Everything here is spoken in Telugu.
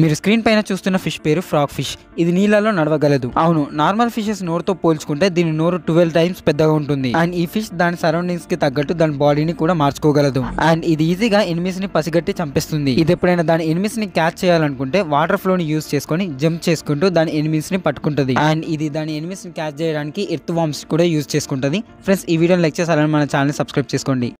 మీరు స్క్రీన్ పైన చూస్తున్న ఫిష్ పేరు ఫ్రాక్ ఫిష్. ఇది నీళ్ళలో నడవగలదు. అవును నార్మల్ ఫిషెస్ నోరుతో పోల్చుకుంటే దీని నోరు ట్వెల్వ్ టైమ్స్ పెద్దగా ఉంటుంది. అండ్ ఈ ఫిష్ దాని సరౌండింగ్స్కి తగ్గట్టు దాని బాడీని కూడా మార్చుకోగలదు. అండ్ ఇది ఈజీగా ఎనిమిస్ని పసిగట్టి చంపేస్తుంది. ఇది ఎప్పుడైనా దాని ఎనిమిస్ని క్యాచ్ చేయాలనుకుంటే వాటర్ ఫ్లో ని యూస్ చేసుకొని జంప్ చేసుకుంటూ దాని ఎనిమిస్ని పట్టుకుంటుంది. అండ్ ఇది దాని ఎనిమిస్ని క్యాచ్ చేయడానికి ఎర్త్ వామ్స్ కూడా యూస్ చేసుకుంటుంది. ఫ్రెండ్స్ ఈ వీడియోని లైక్ చేసి అలానే మన ఛానల్ సబ్స్క్రైబ్ చేసుకోండి.